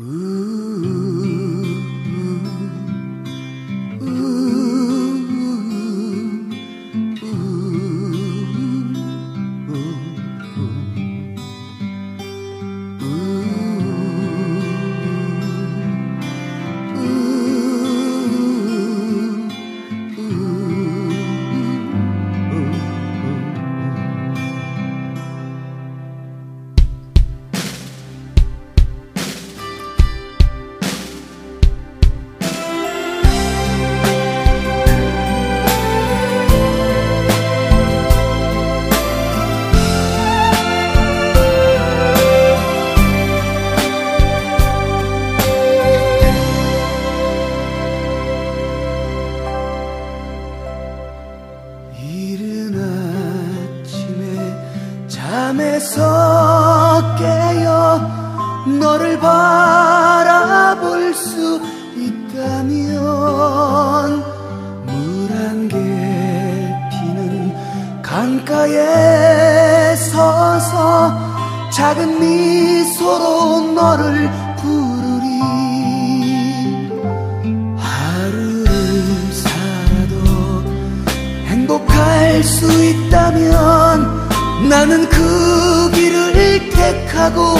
Ooh. 알 수 있다면 나는 그 길을 택하고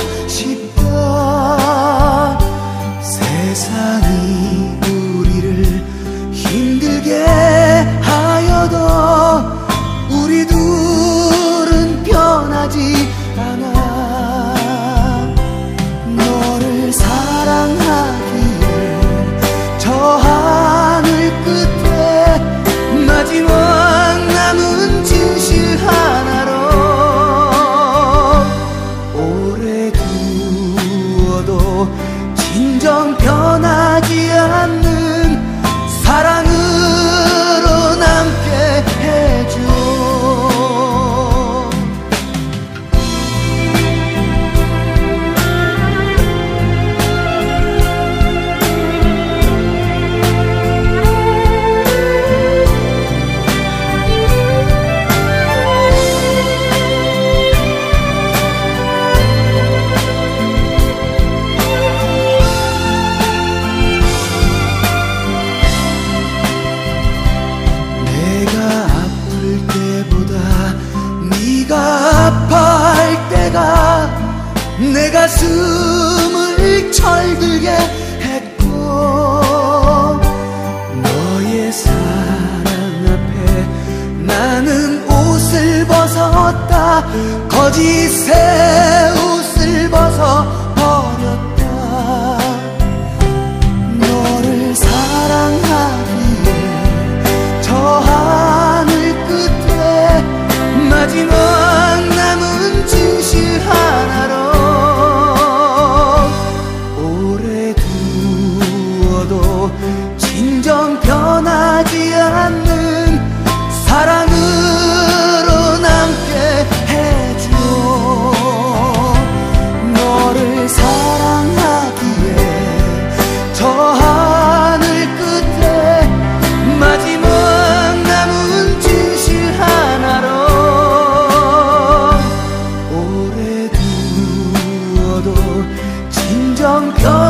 잠들게 했고 너의 사랑 앞에 나는 옷을 벗었다. 거짓의 옷을 벗어 想到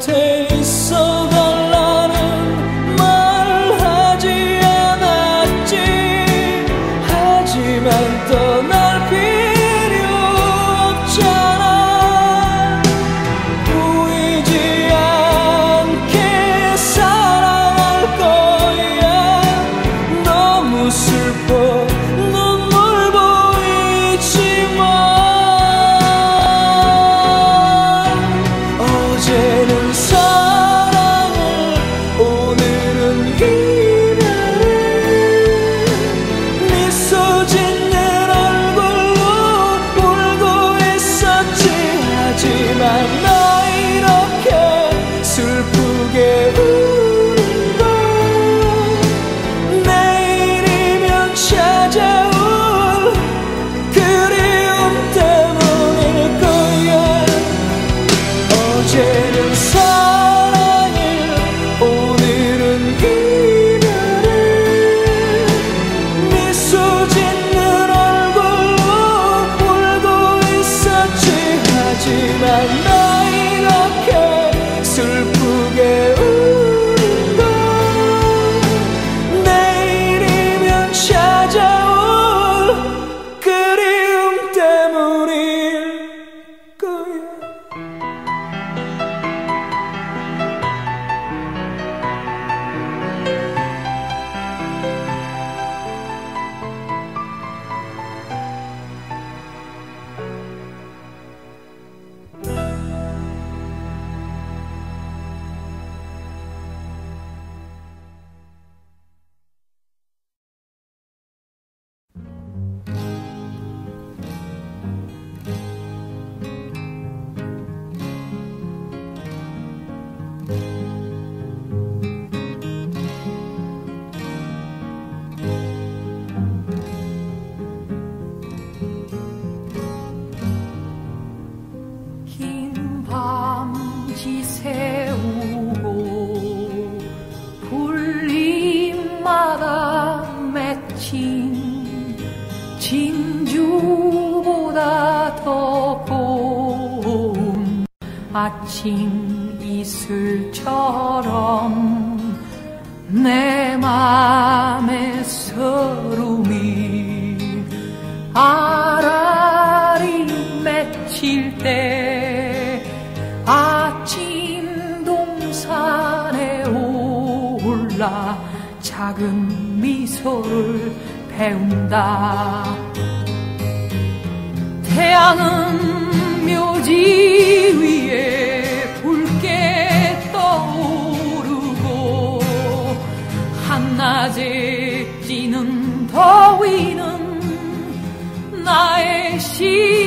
taste so 아침 이슬처럼 내 맘의 서름이 아라리 맺힐 때 아침 동산에 올라 작은 미소를 배운다. 태양은 묘지 위에 붉게 떠오르고 한낮에 찌는 더위는 나의 시련일지라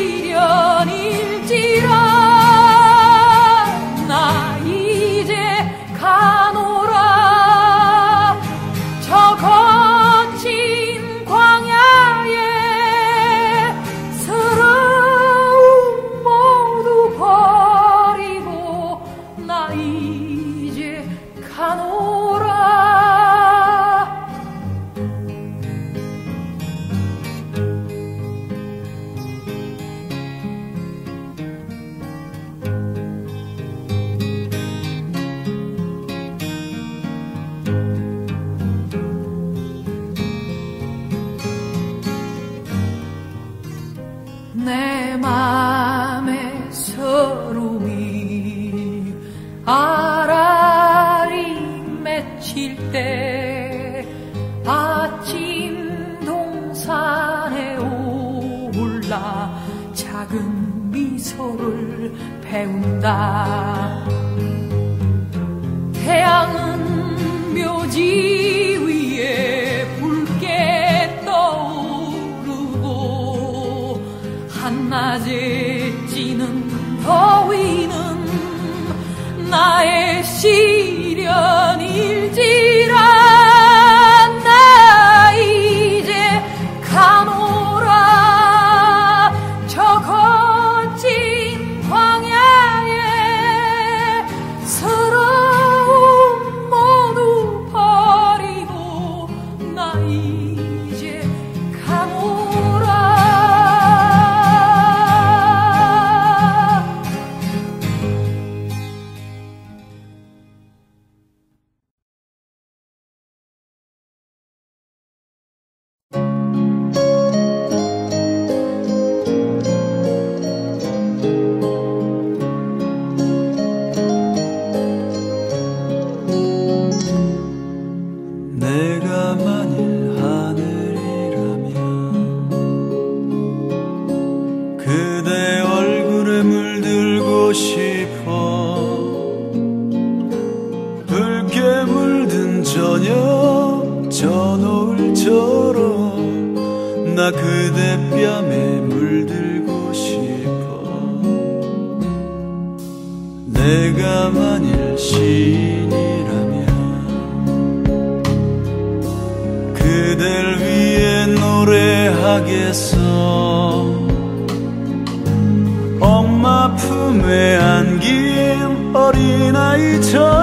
told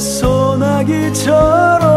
소나기처럼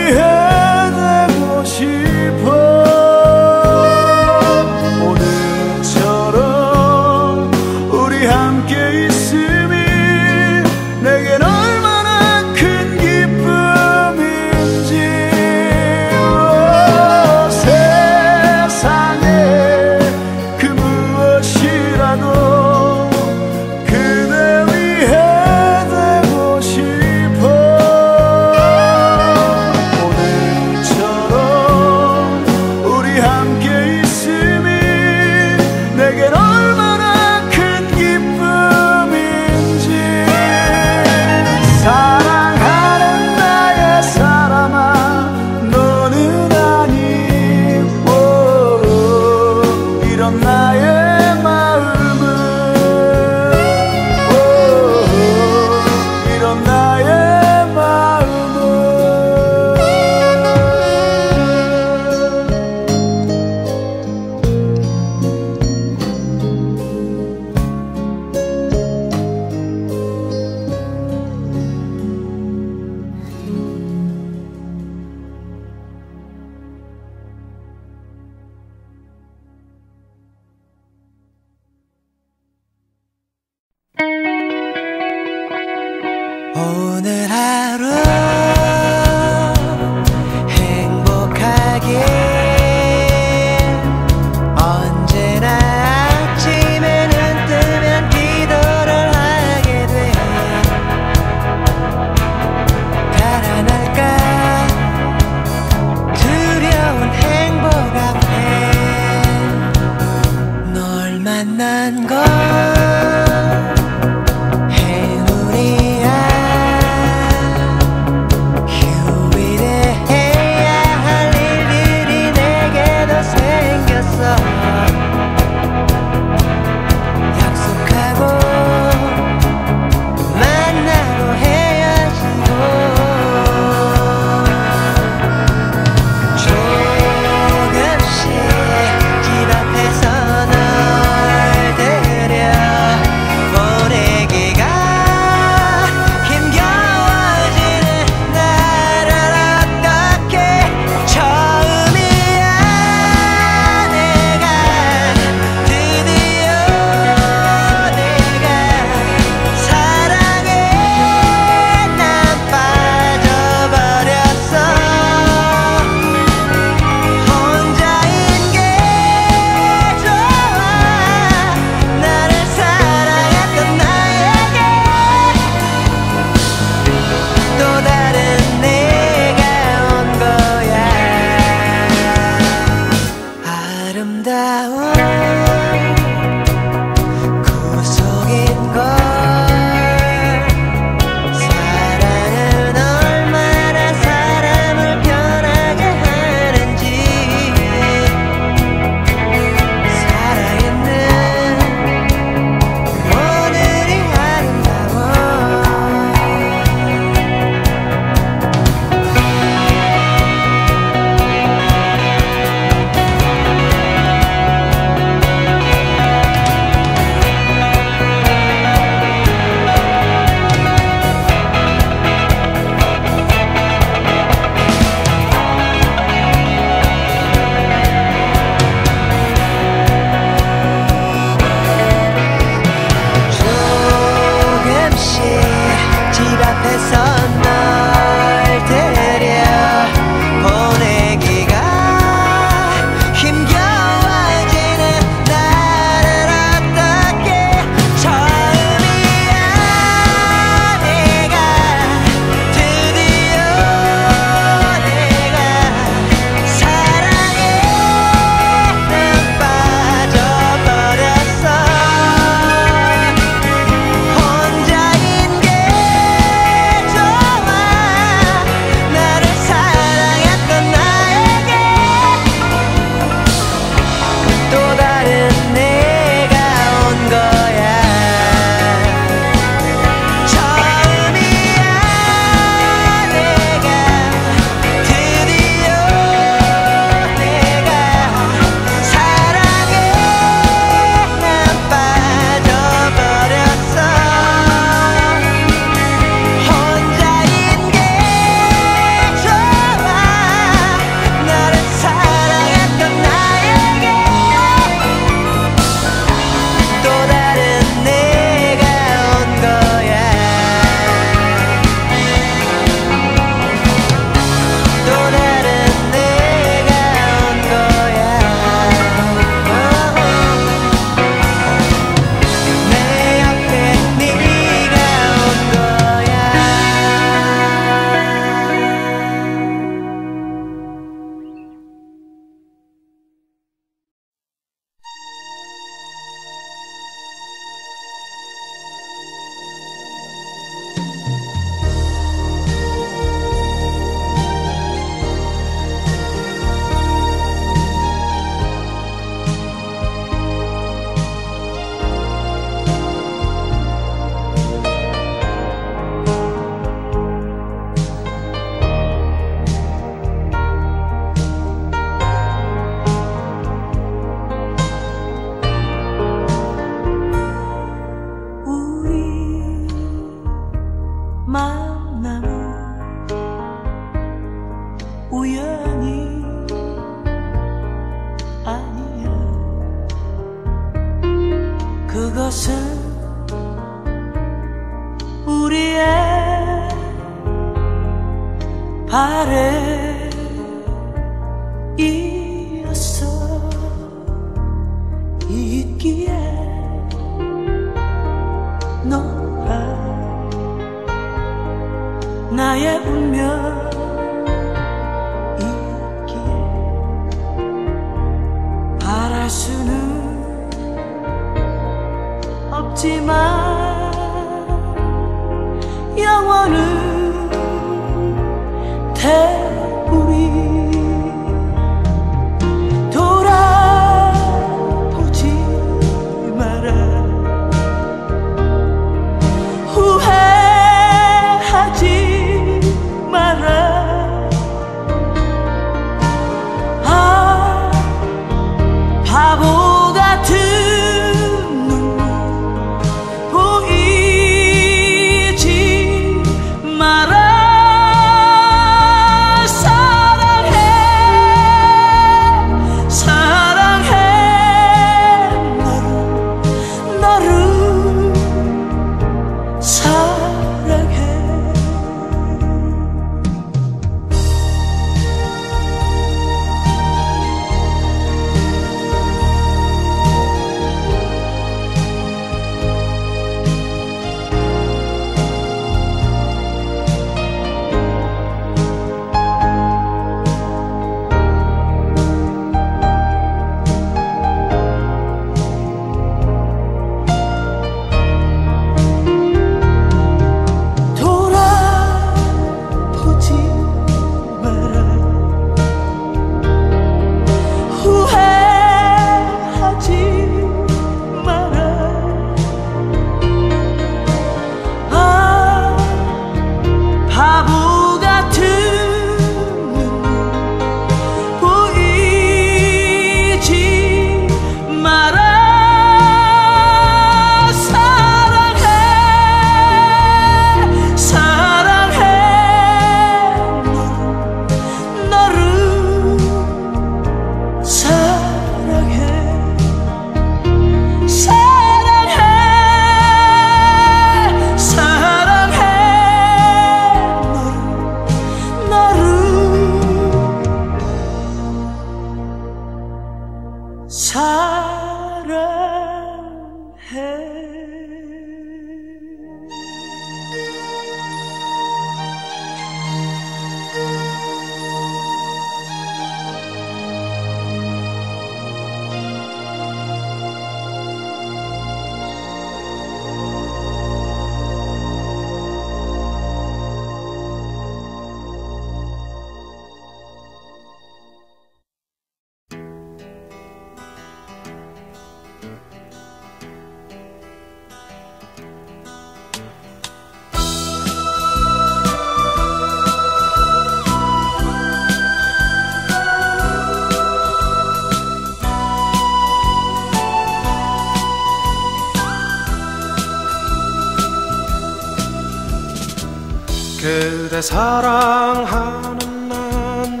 그대 사랑하는 난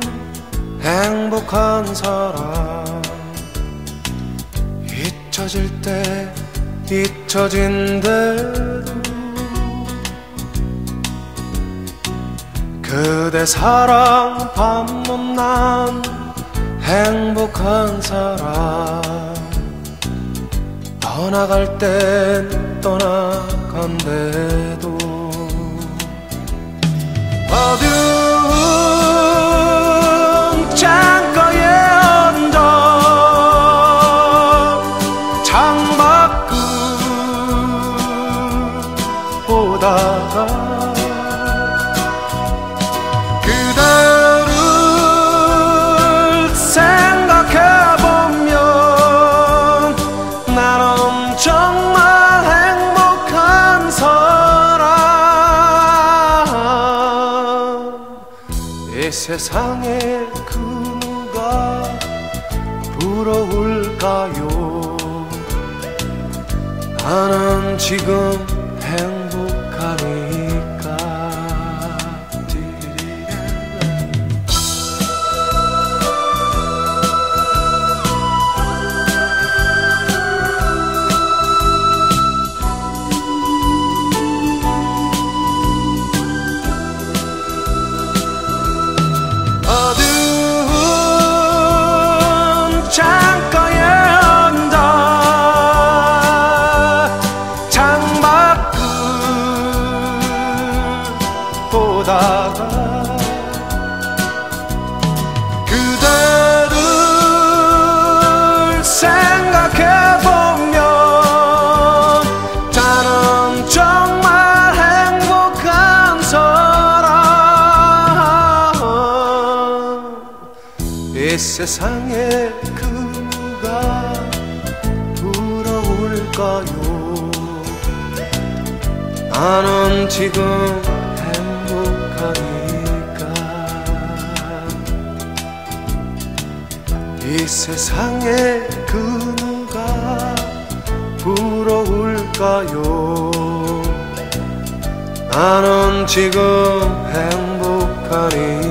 행복한 사람. 잊혀질 때 잊혀진 대로 그대 사랑 받는 난 행복한 사람. 떠나갈 땐 떠나간대도 I'll do 세상에 그 누가 부러울까요? 나는 지금 나는 지금 행복하니까. 이 세상에 그 누가 부러울까요? 나는 지금 행복하니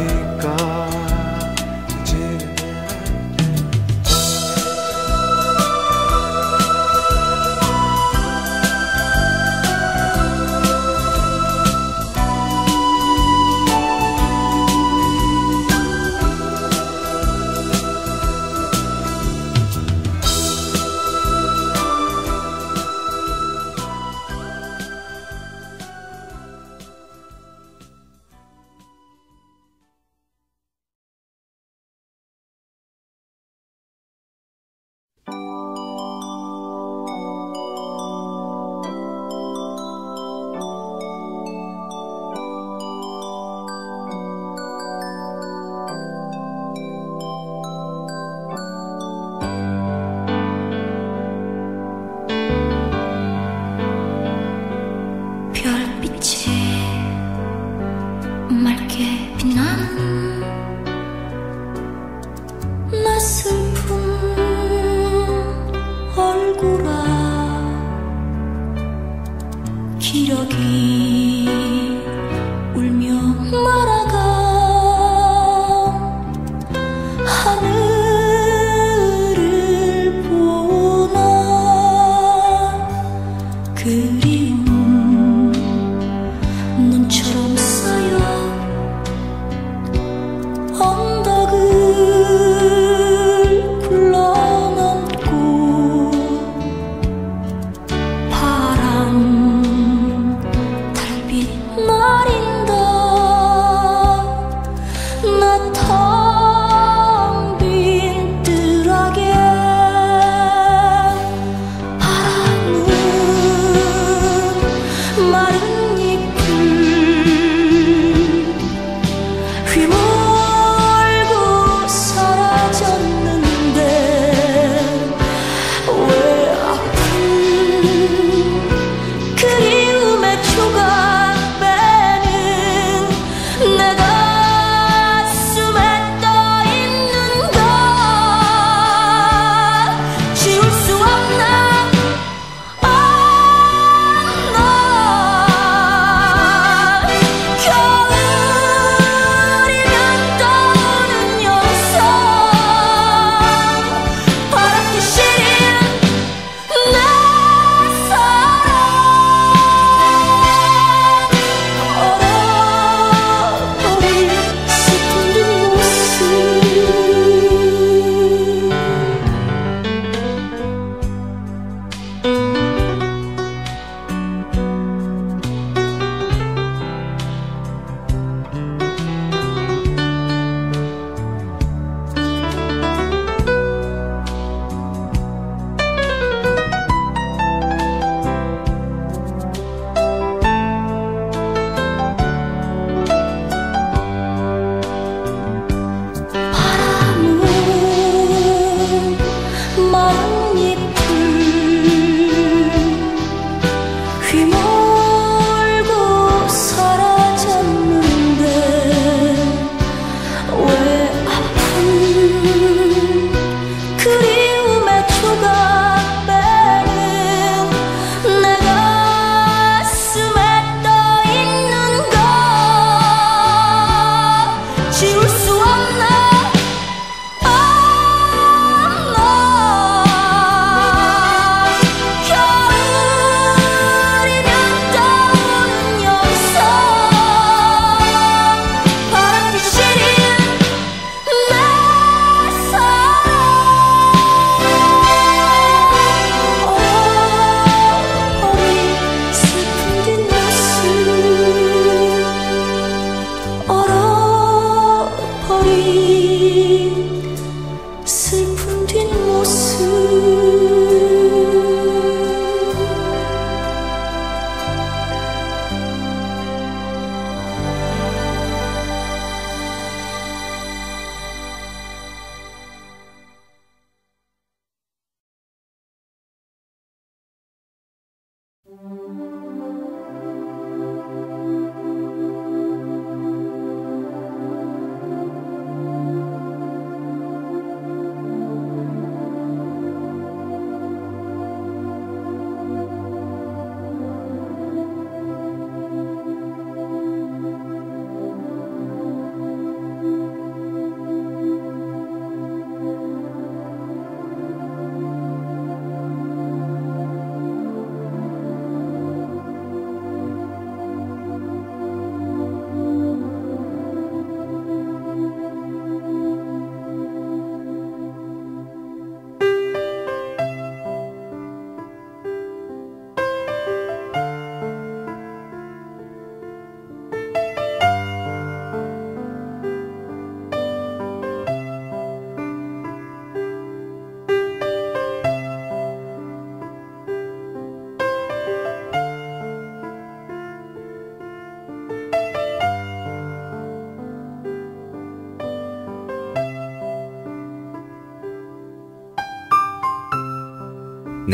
few more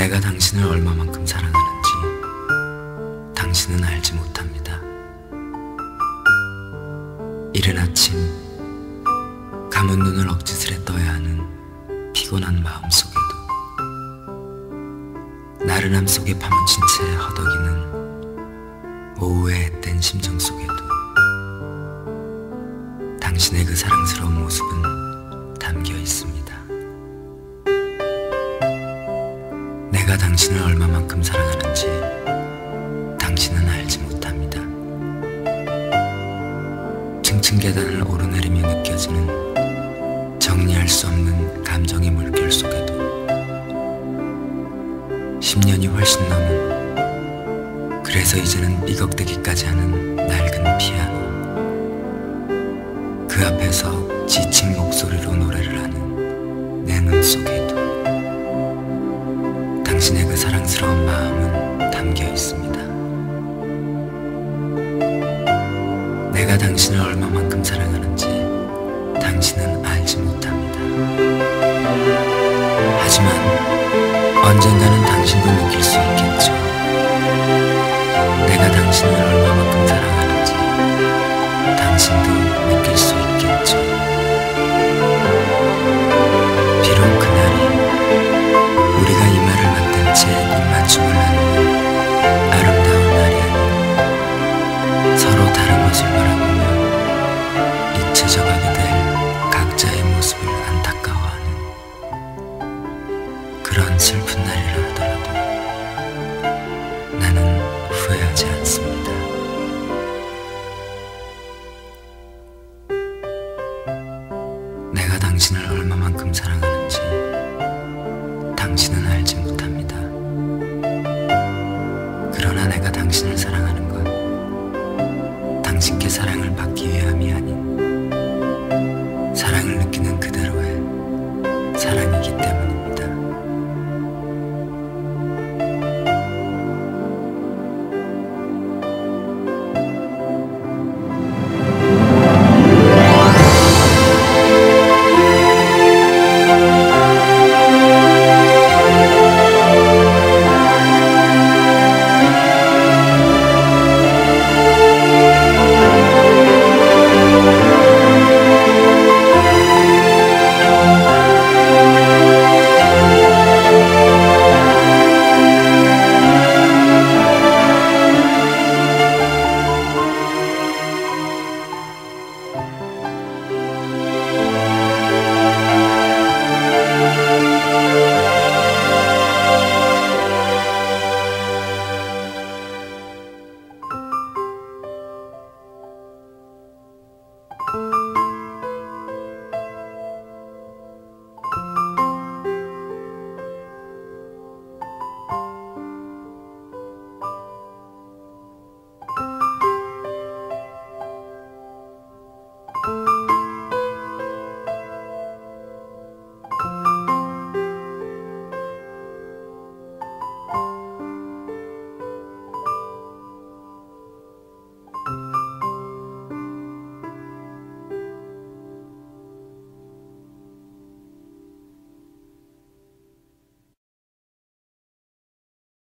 내가 당신을 얼마만큼 사랑하는지 당신은 알지 못합니다. 이른 아침 감은 눈을 억지스레 떠야 하는 피곤한 마음 속에도 나른함 속에 파묻힌 채 허덕이는 오후의 앳된 심정 속에도 당신의 그 사랑 당신을 얼마만큼 사랑하는지 당신은 알지 못합니다. 층층 계단을 오르내리며 느껴지는 정리할 수 없는 감정의 물결 속에도 10년이 훨씬 넘은 그래서 이제는 삐걱대기까지 하는 낡은 피아노 그 앞에서 지친 목소리로 노래를 하는 내 눈 속에도 당신의 그 사랑스러운 마음은 담겨 있습니다. 내가 당신을 얼마만큼 사랑하는지 당신은 알지 못합니다. 하지만 언젠가는 당신도 느낄 수 있겠